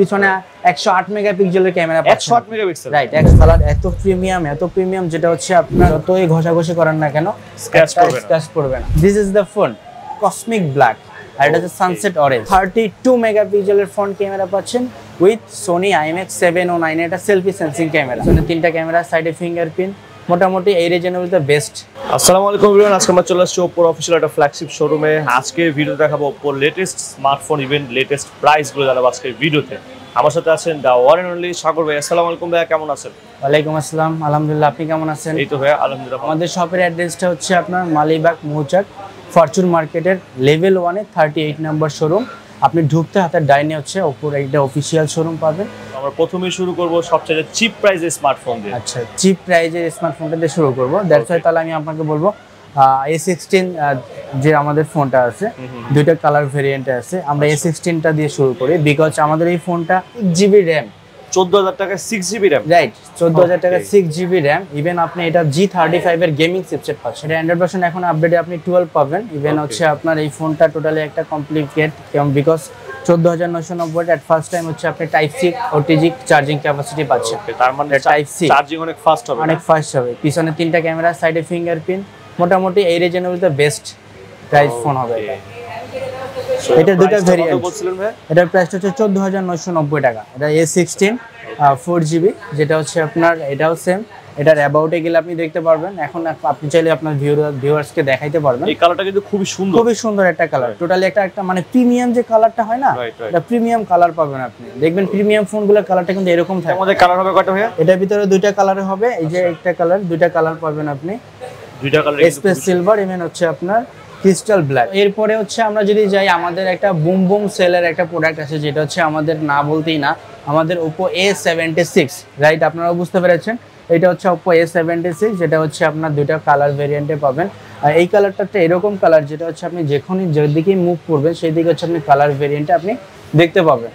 পিছনে একশো আট মেগাপিক্সেলের ক্যামেরা একশো আট মেগাপিক্সেল। রাইট এক কালার এত প্রিমিয়াম এত প্রিমিয়াম যেটা হচ্ছে আপনার যতই ঘষাঘষি করেন না কেন Scratch পড়বে না। স্ক্র্যাচ পড়বে না। This is the phone cosmic black আর এটা হচ্ছে সানসেট অরেঞ্জ থার্টি টু মেগাপিক্সেলের ফ্রন্ট ক্যামেরা পাচ্ছেন with Sony IMX seven O nine এটা সেলফি সেন্সিং ক্যামেরা। তিনটা ক্যামেরা সাইডে ফিঙ্গারপ্রিন্ট মোটামুটি এই রেজের মধ্যে বেস্ট আসসালামু আলাইকুম এভরিওয়ান আজকে আমরা চলে আসছি ওপ্পোর অফিসিয়াল একটা ফ্ল্যাগশিপ শোরুমে আজকে ভিডিও দেখাবো ওপ্পোর লেটেস্ট স্মার্টফোন ইভেন্ট লেটেস্ট প্রাইসগুলো জানাব আজকের ভিডিওতে আমার সাথে আছেন the one and only Sagar ভাই। আসসালামু আলাইকুম ভাইয়া কেমন আছেন? ওয়ালাইকুম আসসালাম আলহামদুলিল্লাহ আপনি কেমন আছেন? এই তো ভাইয়া আলহামদুলিল্লাহ আমাদের শপের অ্যাড্রেসটা হচ্ছে আপনার মালিবাগ মৌচাক ফরচুন মার্কেটের লেভেল ওয়ানে থার্টি এইট নাম্বার শোরুম আপনি ঢুকতে হাতের ডাইনে হচ্ছে ওপর একটা অফিসিয়াল শোরুম পাবেন। আমরা প্রথমেই শুরু করব সবচেয়ে চিপ প্রাইসের স্মার্টফোন দিয়ে। আচ্ছা চিপ প্রাইজের স্মার্টফোনটা দিয়ে শুরু করব। দ্যাটস ওয়াই তাহলে আমি আপনাকে বলব এ সিক্সটিন যে আমাদের ফোনটা আছে দুইটা কালার ভেরিয়েন্টে আছে। আমরা এ সিক্সটিনটা দিয়ে শুরু করি বিকজ আমাদের এই ফোনটা জিবি র্যাম চোদ্দ হাজার টাকা সিক্স জিবি র্যাম রাইট চোদ্দ হাজার টাকা সিক্স জিবি র্যাম ইভেন আপনি এটা জি থার্টি ফাইভের গেমিং চিপসেট পাচ্ছেন। এটা অ্যান্ড্রয়েড ভার্সন এখন আপডেটে আপনি টুয়েলভ পাবেন। ইভেন হচ্ছে আপনার এই ফোনটা টোটালি একটা কমপ্লিকেট বিকজ চোদ্দ হাজার নশো নব্বই অ্যাট ফার্স্ট টাইম হচ্ছে আপনি type C OTG charging capacity পাচ্ছেন। তার মানে এটা Type C। চার্জিং অনেক ফাস্ট হবে অনেক ফাস্ট হবে। পিছনে তিনটা ক্যামেরা সাইডে ফিঙ্গারপ্রিন্ট মোটামুটি এই মধ্যে বেস্ট প্রাইস ফোন হবে এটা। এটার দুটো variant। বলছিলেন ভাই? এটার প্রাইসটা হচ্ছে চোদ্দ হাজার নয়শো নব্বই টাকা। এটা এ সিক্সটিন ফোর জিবি যেটা হচ্ছে আপনার এটাও সেম এটার অ্যাবাউটে গেলে আপনি দেখতে পারবেন। এখন আপনি চাইলে আপনার ভিউয়ার্সকে দেখাইতে পারবেন। এই কালারটা কিন্তু খুবই সুন্দর। খুবই সুন্দর একটা কালার টোটালি একটা একটা মানে প্রিমিয়াম যে কালারটা হয় না. এটা প্রিমিয়াম কালার পাবেন আপনি। দেখবেন প্রিমিয়াম ফোনগুলোর কালারটা কিন্তু এরকম থাকে। আমাদের কালার হবে কয়টা ভাইয়া? এটার ভিতরে দুইটা কালার হবে। এই যে একটা কালার দুইটা কালার পাবেন আপনি। দুইটা কালার স্পেস সিলভার ইভেন হচ্ছে আপনার ক্রিস্টাল ব্ল্যাক এরপরে হচ্ছে আমরা যদি যাই আমাদের একটা বুম বুম সেলের একটা প্রোডাক্ট আছে যেটা হচ্ছে আমাদের না বলতেই না আমাদের Oppo A seventy six right আপনারা বুঝতে পেরেছেন? এটা হচ্ছে ওপো এ সেভেন্টি সিক্স যেটা হচ্ছে আপনার দুইটা কালার ভেরিয়েন্টে পাবেন। আর এই কালারটা এরকম কালার যেটা হচ্ছে আপনি যখনই যেদিকেই মুভ করবেন সেই দিকে হচ্ছে আপনি কালার ভেরিয়েন্টে আপনি দেখতে পাবেন।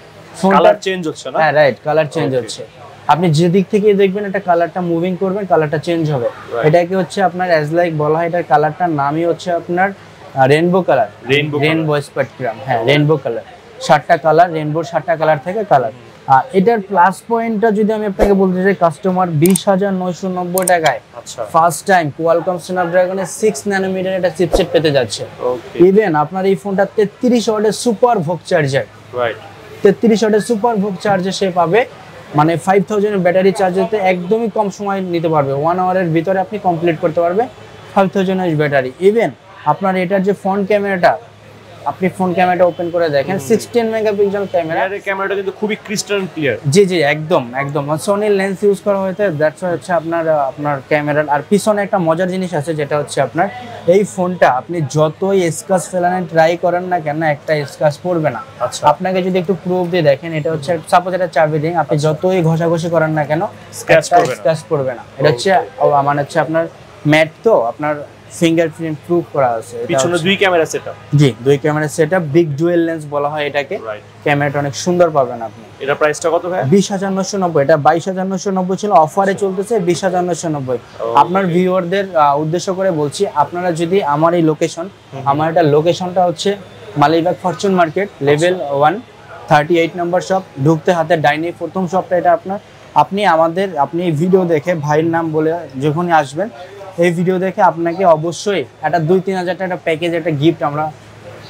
কালার চেঞ্জ হচ্ছে না? হ্যাঁ রাইট কালার চেঞ্জ হচ্ছে। আপনি যেদিক থেকে দেখবেন এটা কালারটা মুভিং করবেন কালারটা চেঞ্জ হবে. এটাকে হচ্ছে আপনার অ্যাজ লাইক বলা হয় এটার কালারটার নামই হচ্ছে আপনার rainbow colour Rainbow rainbow spectrum হ্যাঁ রেনবো কালার সাতটা কালার রেনবোর সাতটা কালার থেকে কালার এটার প্লাস পয়েন্টটা যদি আমি আপনাকে বলতে চাই কাস্টমার বিশ হাজার নয়শো নব্বই টাকায় আচ্ছা। ফার্স্ট টাইম কোয়ালকম স্ন্যাপড্রাগনের সিক্স ন্যানোমিটার একটা চিপসেট পেতে যাচ্ছে। ওকে ইভেন আপনার এই ফোনটা তেত্রিশ ওয়াটের সুপার ভোক চার্জার রাইট তেত্রিশ ওয়াটের সুপার ভোগ চার্জে সে পাবে। মানে ফাইভ থাউজেন্ডের ব্যাটারি চার্জেতে একদমই কম সময় নিতে পারবে। ওয়ান আওয়ারের ভিতরে আপনি কমপ্লিট করতে পারবে ফাইভ থাউজেন্ড ব্যাটারি ইভেন আপনার এটার যে ফ্রন্ট ক্যামেরাটা আপনি ফোন ক্যামেরাটা ওপেন করে দেখেন সিক্সটিন মেগাপিক্সেল ক্যামেরা। এর ক্যামেরাটা কিন্তু খুবই ক্রিস্টাল ক্লিয়ার জি জি একদম একদম। সোনি লেন্স ইউজ করা হয়েছে দ্যাটস হচ্ছে আপনার আপনার ক্যামেরার আর পিছনে একটা মজার জিনিস আছে যেটা হচ্ছে আপনার এই ফোনটা আপনি যতই স্কাচ ফেলানোর ট্রাই করেন না কেন একটা স্কাচ পড়বে না। আচ্ছা। আপনাকে যদি একটু প্রুফ দিয়ে দেখেন এটা হচ্ছে সাপোজ এটা চাবি রিং আপনি যতই ঘষাঘষি করেন না কেন Scratch পড়বে না। স্ক্র্যাচ পড়বে না। এটা হচ্ছে ও, মানে হচ্ছে আপনার ম্যাট তো আপনার ফিঙ্গারপ্রিন্ট প্রুফ করা আছে। পিছনে দুই ক্যামেরা সেটআপ জি দুই camera setup big dual lens বলা হয় এটাকে। ক্যামেরাটা অনেক সুন্দর পাবেন আপনি। এটা প্রাইসটা কত ভাই বিশ হাজার নশো নব্বই এটা বাইশ হাজার নশো নব্বই ছিল অফারে চলতেছে হাজার নশো নব্বই। আপনার ভিউয়ারদের উদ্দেশ্য করে বলছি আপনারা যদি আমার এই লোকেশন আমার এটা লোকেশনটা হচ্ছে Malibagh Fortune market level one thirty eight number shop ঢুকতে হাতে ডাইনি প্রথম শপটা এটা আপনার। আপনি আমাদের আপনি ভিডিও দেখে ভাইয়ের নাম বলে যখনই আসবেন এই ভিডিও দেখে আপনাকে অবশ্যই একটা দুই তিন হাজার টাকা প্যাকেজ একটা গিফট আমরা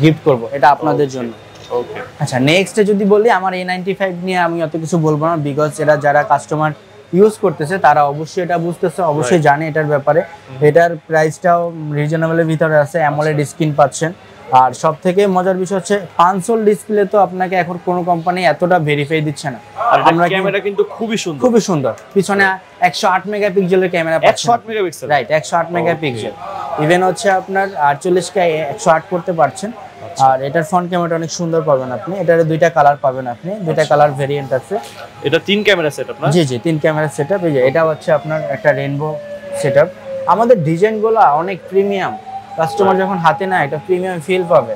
গিফট করব এটা আপনাদের জন্য। ওকে আচ্ছা নেক্সটে যদি বলি আমার এ নাইনটি ফাইভ নিয়ে আমি অত কিছু বলব না বিকজ এটা যারা কাস্টমার ইউজ করতেছে তারা অবশ্যই এটা বুঝতেছে অবশ্যই জানে এটার ব্যাপারে। এটার প্রাইসটাও রিজনেবলের ভিতরে আছে অ্যামোলেড স্ক্রিন পাচ্ছেন। আর সব থেকে মজার বিষয় হচ্ছে পাঁচশোল ডিসপ্লে তো আপনাকে এখন কোনো কোম্পানি এতটা ভেরিফাই দিচ্ছে না। আর আমরা কি- ক্যামেরা কিন্তু খুবই সুন্দর। খুবই সুন্দর। পিছনে একশো আট মেগাপিক্সেলের ক্যামেরা একশো আট মেগাপিক্সেল রাইট একশো আট মেগাপিক্সেল ইভেন হচ্ছে আপনার আটচল্লিশকে একশো আট করতে পারছেন। আচ্ছা। আর এটার ফ্রন্ট ক্যামেরাটা অনেক সুন্দর পাবেন আপনি। এটার দুইটা কালার পাবেন আপনি। দুইটা আচ্ছা। কালার ভেরিয়েন্ট আছে। এটা তিন ক্যামেরা সেটআপ না? জি জি তিন ক্যামেরা সেট আপ এই যে এটা হচ্ছে আপনার একটা রেনবো সেট আপ আমাদের ডিজাইনগুলো অনেক প্রিমিয়াম কাস্টমার যখন হাতে নেয় এটা প্রিমিয়াম ফিল পাবে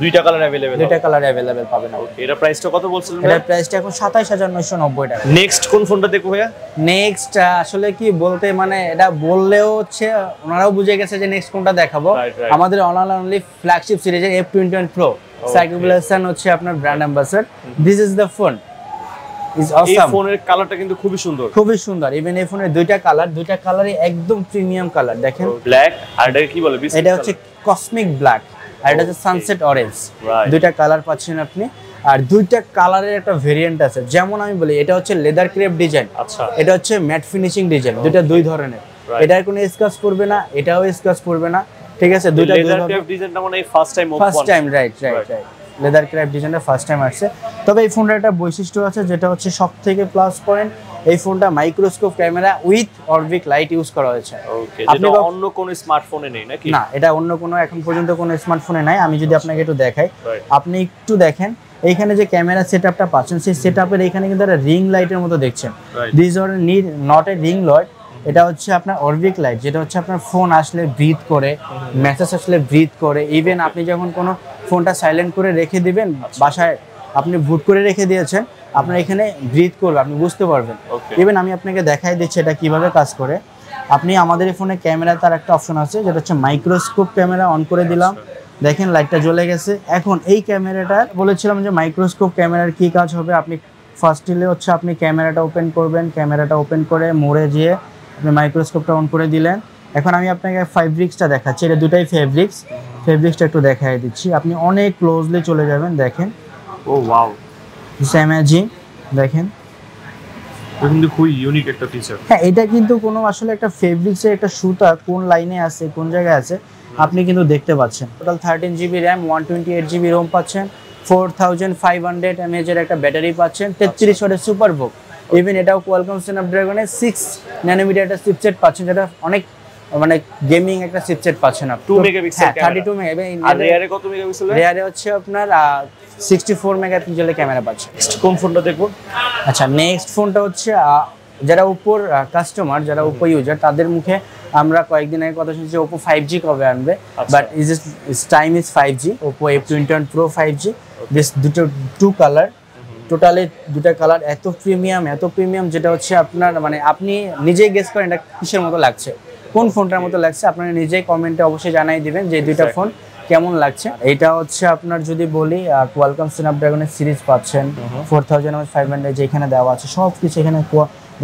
দুইটা কালার अवेलेबल দুইটা কালার অ্যাভেলেবেল পাবেন আপনি এটা প্রাইসটা কত বলছিলেন এটার প্রাইসটা এখন সাতাইশ হাজার নয়শো নব্বই টাকা নেক্সট কোন ফোনটা দেখবো ভাইয়া নেক্সট আসলে কি বলতে মানে এটা বললেও হচ্ছে ওনারাও বুঝে গেছে যে নেক্সট কোনটা দেখাবো Right, right. আমাদের অনলাইন অনলি ফ্ল্যাগশিপ সিরিজের F twenty one pro Shakibul Hasan হচ্ছে আপনার brand ambassador this is the phone is এই ফোনের কালারটা কিন্তু খুবই সুন্দর। খুবই সুন্দর। ইভেন এই ফোনের দুইটা কালার দুইটা কালারই একদম প্রিমিয়াম কালার দেখেন। ব্ল্যাক আর এটা কি বলে? এটা হচ্ছে কসমিক ব্ল্যাক আর এটা হচ্ছে সানসেট অরেঞ্জ দুইটা কালার পাচ্ছেন আপনি। আর দুইটা কালারের একটা ভেরিয়েন্ট আছে। যেমন আমি বলি এটা হচ্ছে লেদার ক্রেপ ডিজাইন আচ্ছা। এটা হচ্ছে ম্যাট ফিনিশিং ডিজাইন দুইটা দুই ধরনের. এটার কোনো স্কাচ পড়বে না এটাও স্কাচ পড়বে না। ঠিক আছে দুইটা দুই লেদার ধরনের ডিজাইনটা মানে first time first time right right right leather crap ডিজাইনটা ফার্স্ট টাইম আসছে। তবে এই ফোনটার একটা বৈশিষ্ট্য আছে যেটা হচ্ছে সব থেকে প্লাস পয়েন্ট এই ফোনটা microscope camera with orbit light use করা হয়েছে। আপনি অন্য কোন স্মার্টফোনে নেই নাকি? না এটা অন্য কোনো এখন পর্যন্ত কোনো স্মার্টফোনে নাই আমি যদি আপনাকে একটু দেখাই। আপনি একটু দেখেন এইখানে যে ক্যামেরা সেট আপটা পাচ্ছেন সেই সেট আপের এখানে কিন্তু একটা রিং লাইটের মতো দেখছেন। This are need not a ring light এটা হচ্ছে আপনার অরবিক লাইট যেটা হচ্ছে আপনার ফোন আসলে ব্রিথ করে মেসেজ আসলে ব্রিথ করে। ইভেন আপনি যখন কোনো ফোনটা সাইলেন্ট করে রেখে দিবেন আচ্ছা। বাসায় আপনি বুট করে রেখে দিয়েছেন আপনার এখানে ব্রিথ করবে আপনি বুঝতে পারবেন. ইভেন আমি আপনাকে দেখাই দিচ্ছি এটা কীভাবে কাজ করে। আপনি আমাদের এই ফোনে ক্যামেরা তার একটা অপশন আছে যেটা হচ্ছে মাইক্রোস্কোপ ক্যামেরা অন করে দিলাম। দেখেন লাইটটা জ্বলে গেছে। এখন এই ক্যামেরাটা বলেছিলাম যে মাইক্রোস্কোপ ক্যামেরার কি কাজ হবে? আপনি ফার্স্ট ফার্স্টলি হচ্ছে আপনি ক্যামেরাটা ওপেন করবেন ক্যামেরাটা ওপেন করে মোড়ে যেয়ে আপনি মাইক্রোস্কোপটা অন করে দিলেন। এখন আমি আপনাকে ফেব্রিক্সটা দেখাচ্ছি এটা দুটাই ফেব্রিক্স ফেব্রিক্সটা একটু দেখাই দিচ্ছি। আপনি অনেক ক্লোজলি চলে যাবেন দেখেন। ও ওয়াও স্যামাজিং দেখেন। কিন্তু খুবই ইউনিক একটা ফিচার হ্যাঁ এটা কিন্তু কোনো আসলে একটা ফেব্রিক্সের একটা সুতা কোন লাইনে আছে কোন জায়গায় আছে আপনি কিন্তু দেখতে পাচ্ছেন। Total thirteen GB RAM one twenty eight GB ROM পাচ্ছেন ফোর থাউজেন্ড ফাইভ হান্ড্রেড এমএচের একটা ব্যাটারি পাচ্ছেন তেত্রিশ ওয়াটের সুপার বুক ইভেন এটাও কোয়ালকম স্ন্যাপড্রাগনের সিক্স ন্যানোমিটার একটা চিপসেট পাচ্ছেন যেটা অনেক মানে গেমিং একটা চিপসেট পাচ্ছেন আপনি। 2 megapixel হ্যাঁ camera। থার্টি টু আর রেয়ারে কত মেগাপিক্সেল রেয়ারে হচ্ছে আপনার সিক্সটি ফোর মেগাপিক্সেলের ক্যামেরা পাচ্ছেন কোন ফোনটা দেখব? আচ্ছা নেক্সট ফোনটা হচ্ছে যারা ওপোর কাস্টমার যারা ওপো ইউজার তাদের মুখে আমরা কয়েকদিন আগে কথা শুনছি ওপো ফাইভ জি কবে আনবে। But is this time is five G Oppo F twenty one Pro five G this দুটো টু কালার টোটালি দুটা কালার এত প্রিমিয়াম এত প্রিমিয়াম যেটা হচ্ছে আপনার মানে আপনি নিজেই গেস করেন এটা কিসের মতো লাগছে। কোন ফোনটার মতো লাগছে আপনারা নিজেই কমেন্টে অবশ্যই জানাই দিবেন যে দুইটা ফোন কেমন লাগছে। এটা হচ্ছে আপনার যদি বলি কোয়ালকম স্ন্যাপড্রাগনের সিরিজ পাচ্ছেন ফোর থাউজেন্ড ফাইভ হান্ড্রেড যেখানে দেওয়া আছে সব কিছু এখানে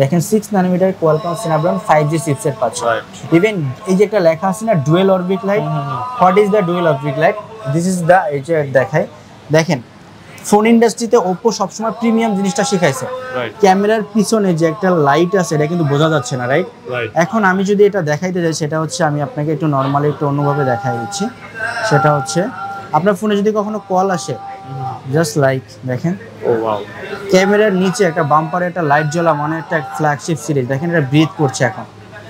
দেখেন six nanometre Qualcomm Snapdragon five G chipset পাচ্ছেন Right. ইভেন এই যে একটা লেখা আছে না dual orbit light what is the dual orbit light this is the এই যে দেখায় দেখেন ফোন ইন্ডাস্ট্রিতে ওপো সবসময় প্রিমিয়াম জিনিসটা শিখাইছে। ক্যামেরার পিছনে যে একটা লাইট আছে এটা কিন্তু বোঝা যাচ্ছে না রাইট এখন আমি যদি এটা দেখাইতে যাই সেটা হচ্ছে আমি আপনাকে একটু নর্মালি একটু অন্যভাবে দেখাই দিচ্ছি। সেটা হচ্ছে আপনার ফোনে যদি কখনো কল আসে জাস্ট লাইক দেখেন। ও ওয়াও ক্যামেরার নিচে একটা বাম্পারে একটা লাইট জ্বলা মানে একটা ফ্ল্যাগশিপ সিরিজ দেখেন এটা ব্রিথ করছে এখন।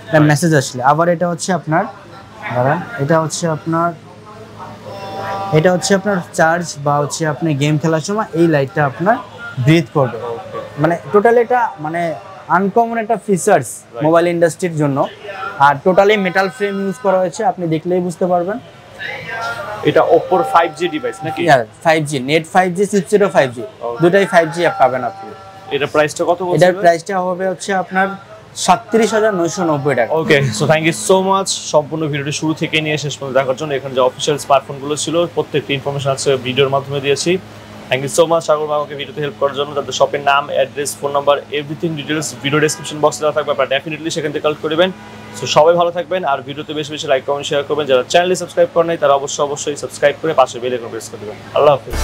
একটা মেসেজ আসলে। আবার এটা হচ্ছে আপনার এটা হচ্ছে আপনার এটা হচ্ছে আপনার চার্জ বা হচ্ছে আপনি গেম খেলার সময় এই লাইটটা আপনার ব্রিথ করবে। মানে টোটাল এটা মানে আনকমন একটা ফিচার্স মোবাইল ইন্ডাস্ট্রির জন্য। আর টোটালি মেটাল ফ্রেম ইউজ করা হয়েছে আপনি দেখলেই বুঝতে পারবেন। এটা ওপোর 5G ডিভাইস নাকি? Five G net five G সিক্সটিরও five G দুটাই ফাইভ জি পাবেন আপনি। এটা প্রাইসটা কত বলছেন এটার প্রাইসটা হবে হচ্ছে আপনার সাতত্রিশ হাজার নয়শো নব্বই okay thank you so much সম্পূর্ণ ভিডিওটি শুরু থেকে নিয়ে শেষ পর্যন্ত দেখার জন্য এখানে যে অফিসিয়াল স্মার্টফোনগুলো ছিল, প্রত্যেকটি ইনফরমেশন আছে ভিডিওর মাধ্যমে দিয়েছি। Thank you so much Sagar ভিডিওতে হেল্প করার জন্য তাদের শপের নাম address phone number everything details video description বক্সে দেওয়া থাকবে। আপনারা ডেফিনেটলি সেখান থেকে কালেক্ট করবেন সো সবাই ভালো থাকবেন আর ভিডিওতে বেশি বেশি লাইক কমেন্ট শেয়ার করবেন। যারা চ্যানেলে সাবস্ক্রাইব করেন নাই, তারা অবশ্যই অবশ্যই সাবস্ক্রাইব করে পাশে বেল আইকন আল্লাহ হাফিজ।